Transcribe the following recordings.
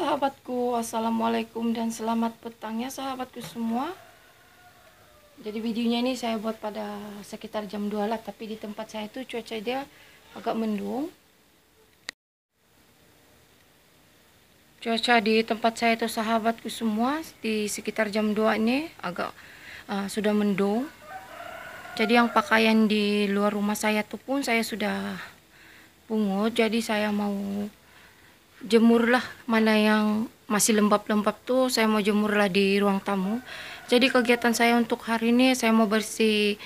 sahabatku, assalamualaikum dan selamat petang ya sahabatku semua. Jadi videonya ini saya buat pada sekitar jam 2 lah, tapi di tempat saya itu cuaca dia agak mendung. Cuaca di tempat saya itu sahabatku semua di sekitar jam 2 ini agak uh, sudah mendung. Jadi yang pakaian di luar rumah saya itu pun saya sudah pungut, jadi saya mau jemurlah mana yang masih lembab-lembab tuh saya mau jemurlah di ruang tamu. Jadi kegiatan saya untuk hari ini saya mau bersih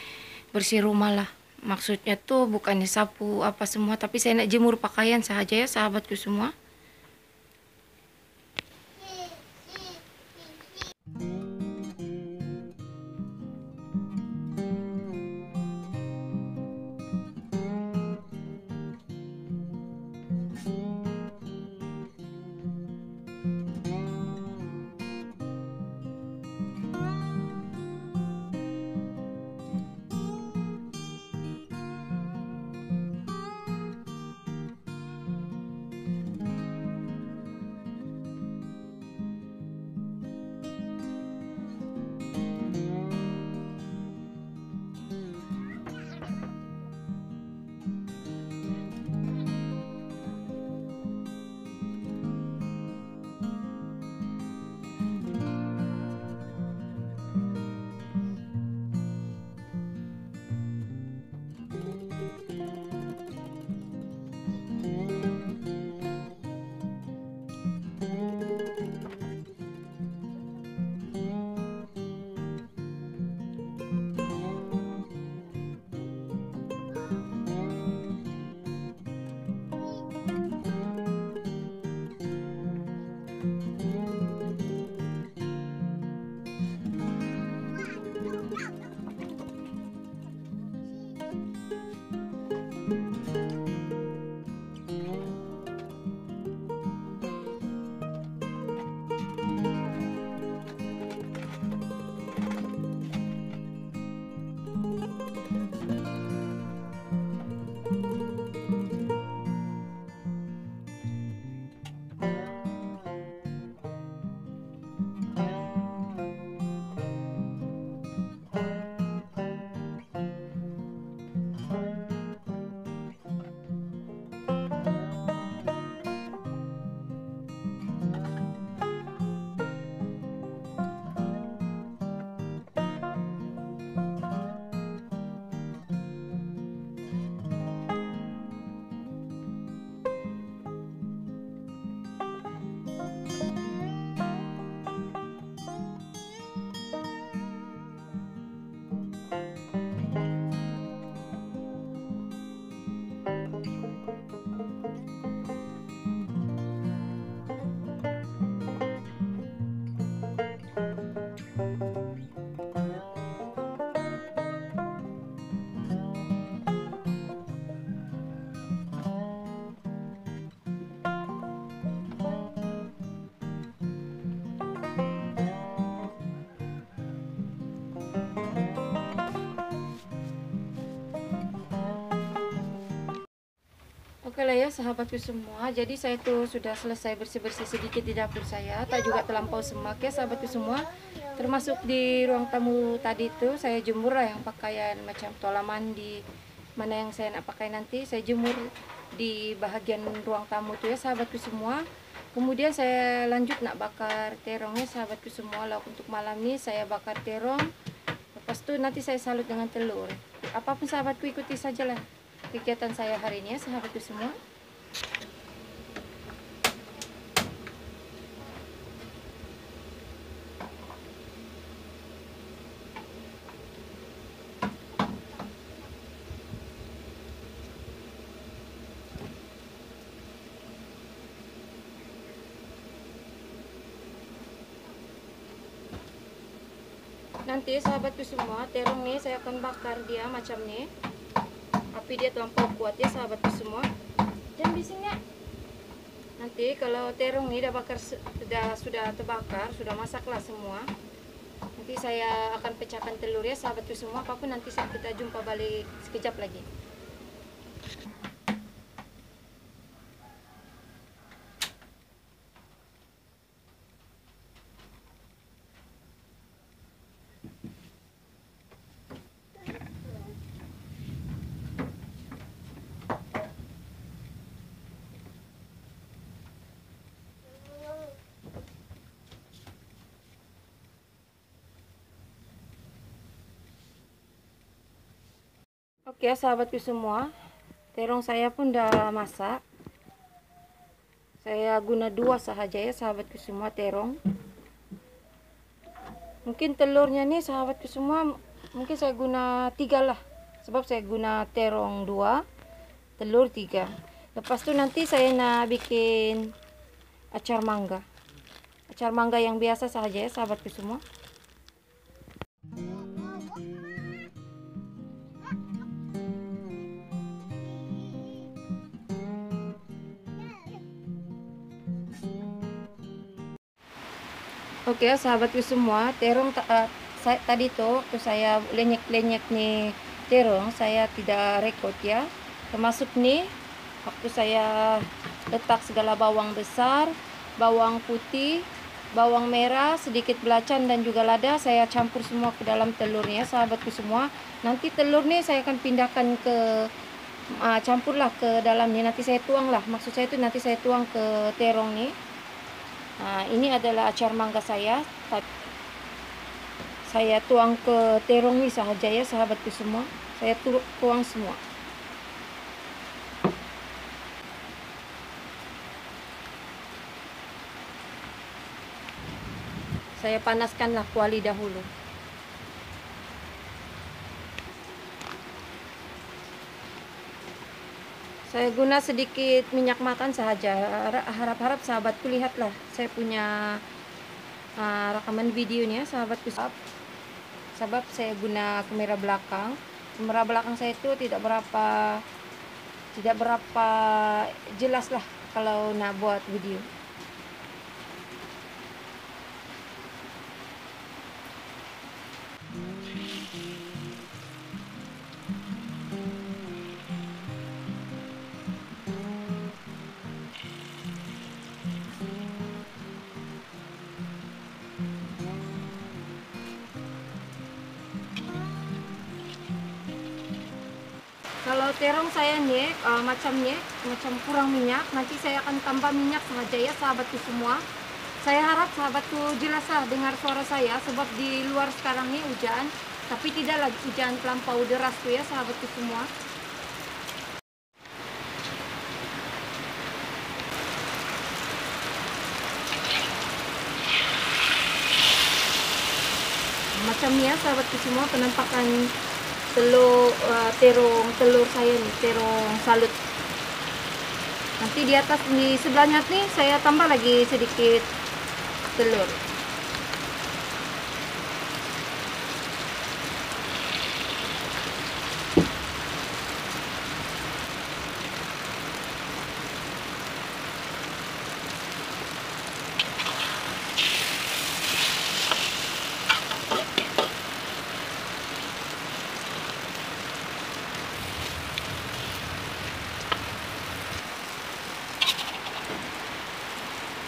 bersih rumah lah. Maksudnya tuh bukannya sapu apa semua tapi saya nak jemur pakaian saja ya sahabatku semua Oke lah ya sahabatku semua. Jadi saya tuh sudah selesai bersih-bersih sedikit di dapur saya. Tak juga terlampau semak ya sahabatku semua. Termasuk di ruang tamu tadi itu Saya jemur lah yang pakaian macam tola mandi. Mana yang saya nak pakai nanti Saya jemur di bahagian ruang tamu tuh ya sahabatku semua. Kemudian saya lanjut nak bakar terong ya sahabatku semua. Lauk untuk malam ini saya bakar terong. Lepas itu nanti saya salut dengan telur. Apa pun sahabatku ikuti sajalah kegiatan saya hari ini ya sahabatku semua. Nanti sahabatku semua terong nih saya akan bakar dia macam nih api dia terlampau kuat ya sahabatku semua. Jangan bisingnya? Nanti kalau terong ini sudah bakar sudah sudah terbakar sudah masaklah semua. Nanti saya akan pecahkan telur ya sahabatku semua. Apa pun nanti kita jumpa balik sekejap lagi Oke sahabatku semua, terong saya pun udah masak. Saya guna dua sahaja ya sahabatku semua terong. Mungkin telurnya nih sahabatku semua, mungkin saya guna tiga lah. Sebab saya guna terong dua, telur tiga. Lepas itu nanti saya nak bikin acar mangga. Acar mangga yang biasa saja ya sahabatku semua. Oke okay, sahabatku semua, terong uh, saya, tadi tuh waktu saya lenyek-lenyek nih terong, saya tidak rekod ya. Termasuk nih waktu saya letak segala bawang besar, bawang putih, bawang merah, sedikit belacan dan juga lada saya campur semua ke dalam telurnya sahabatku semua. Nanti telur nih saya akan pindahkan ke uh, campurlah ke dalamnya. Nanti saya tuang lah. Maksud saya itu nanti saya tuang ke terong nih Nah, ini adalah acar mangga saya. Saya tuang ke terong ini sahaja ya sahabatku semua. Saya tuang semua. Saya panaskanlah kuali dahulu. Saya guna sedikit minyak makan saja. Harap-harap sahabatku lihatlah. Saya punya uh, rekaman videonya sahabatku. Sebab saya guna kamera belakang. Kamera belakang saya itu tidak berapa tidak berapa jelas lah kalau nak buat video. Kalau terong saya nih uh, macamnya macam kurang minyak nanti saya akan tambah minyak saja ya sahabatku semua. Saya harap sahabatku jelas lah dengar suara saya sebab di luar sekarang nih hujan tapi tidak lagi hujan terlampau deras tuh ya sahabatku semua. Macam ni ya sahabatku semua penampakan telur uh, terong telur saya nih terong salut. Nanti di atas di sebelahnya nih saya tambah lagi sedikit telur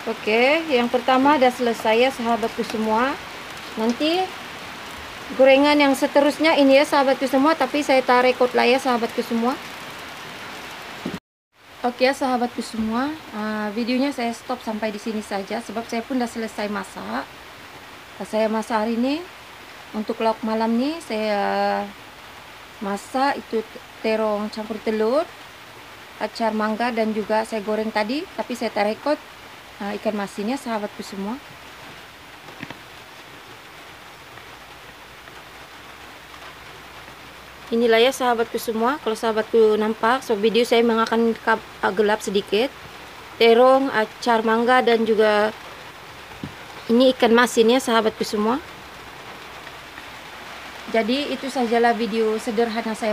Oke, yang pertama sudah selesai ya sahabatku semua. Nanti gorengan yang seterusnya ini ya sahabatku semua, tapi saya tarik kot lah ya sahabatku semua. Oke ya sahabatku semua, uh, videonya saya stop sampai di sini saja sebab saya pun sudah selesai masak. Saya masak hari ini untuk lauk malam nih saya masak itu terong campur telur, acar mangga dan juga saya goreng tadi, tapi saya tarik kot nah, ikan masinnya sahabatku semua. Inilah ya sahabatku semua. Kalau sahabatku nampak so video saya memang akan gelap sedikit. Terong, acar mangga dan juga ini ikan masinnya sahabatku semua. Jadi itu sajalah video sederhana saya